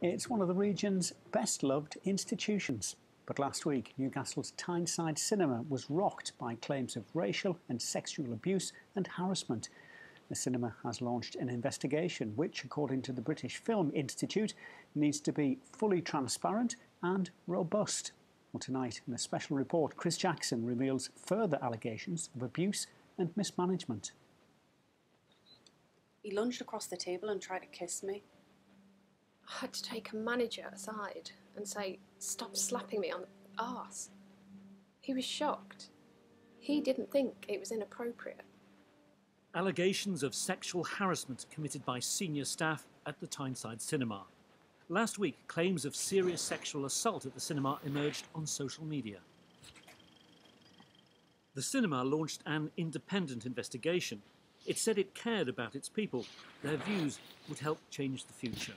It's one of the region's best loved institutions. But last week, Newcastle's Tyneside Cinema was rocked by claims of racial and sexual abuse and harassment. The cinema has launched an investigation which, according to the British Film Institute, needs to be fully transparent and robust. Well, tonight, in a special report, Chris Jackson reveals further allegations of abuse and mismanagement. He lunged across the table and tried to kiss me. I had to take a manager aside and say, Stop slapping me on the arse. He was shocked. He didn't think it was inappropriate. Allegations of sexual harassment committed by senior staff at the Tyneside Cinema. Last week, claims of serious sexual assault at the cinema emerged on social media. The cinema launched an independent investigation. It said it cared about its people. Their views would help change the future.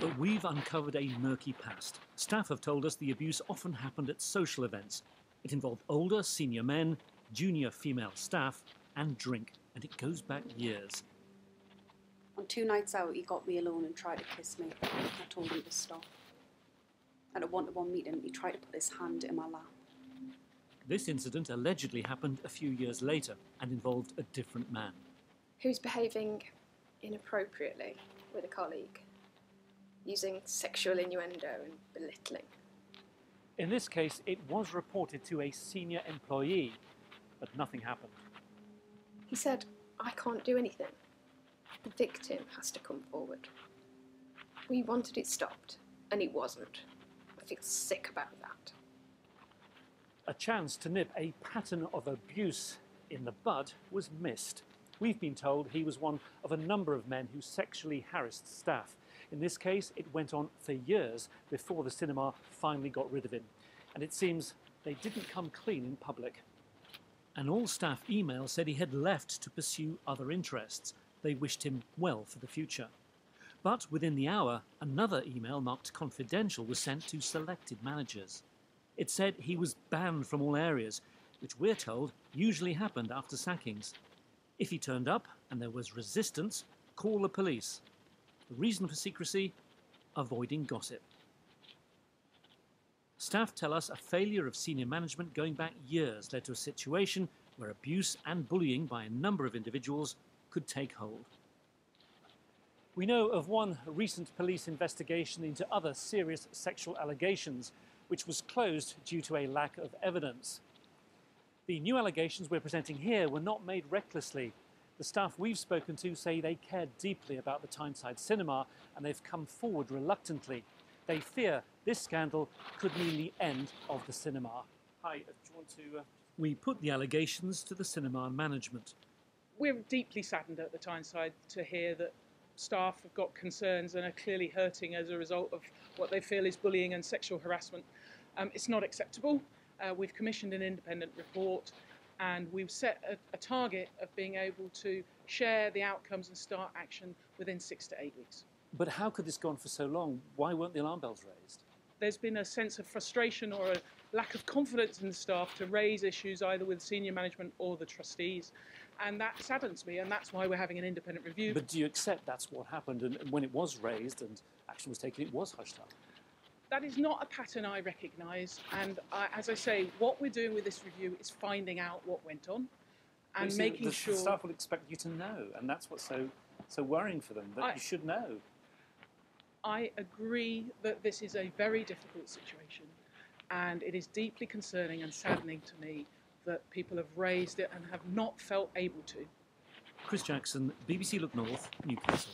But we've uncovered a murky past. Staff have told us the abuse often happened at social events. It involved older, senior men, junior female staff, and drink, and it goes back years. On two nights out, he got me alone and tried to kiss me. I told him to stop. At a one to one meeting, he tried to put his hand in my lap. This incident allegedly happened a few years later and involved a different man. Who's behaving inappropriately with a colleague, using sexual innuendo and belittling. In this case, it was reported to a senior employee, but nothing happened. He said, I can't do anything. The victim has to come forward. We wanted it stopped, and it wasn't. I feel sick about that. A chance to nip a pattern of abuse in the bud was missed. We've been told he was one of a number of men who sexually harassed staff. In this case, it went on for years before the cinema finally got rid of him. And it seems they didn't come clean in public. An all staff email said he had left to pursue other interests. They wished him well for the future. But within the hour, another email marked confidential was sent to selected managers. It said he was banned from all areas, which we're told usually happened after sackings. If he turned up and there was resistance, call the police. The reason for secrecy? Avoiding gossip. Staff tell us a failure of senior management going back years led to a situation where abuse and bullying by a number of individuals could take hold. We know of one recent police investigation into other serious sexual allegations, which was closed due to a lack of evidence. The new allegations we're presenting here were not made recklessly. The staff we've spoken to say they care deeply about the Tyneside cinema and they've come forward reluctantly. They fear this scandal could mean the end of the cinema. Hi, uh, do you want to... Uh... We put the allegations to the cinema management. We're deeply saddened at the Tyneside to hear that staff have got concerns and are clearly hurting as a result of what they feel is bullying and sexual harassment. Um, it's not acceptable. Uh, we've commissioned an independent report and we've set a, a, target of being able to share the outcomes and start action within six to eight weeks. But how could this go on for so long? Why weren't the alarm bells raised? There's been a sense of frustration or a lack of confidence in the staff to raise issues either with senior management or the trustees. And that saddens me, and that's why we're having an independent review. But do you accept that's what happened? And when it was raised and action was taken, it was hushed up? That is not a pattern I recognise. And I, as I say, what we're doing with this review is finding out what went on and see, making the, sure. The staff will expect you to know, and that's what's so so worrying for them that I, you should know. I agree that this is a very difficult situation, and it is deeply concerning and saddening to me that people have raised it and have not felt able to. Chris Jackson, BBC Look North, Newcastle.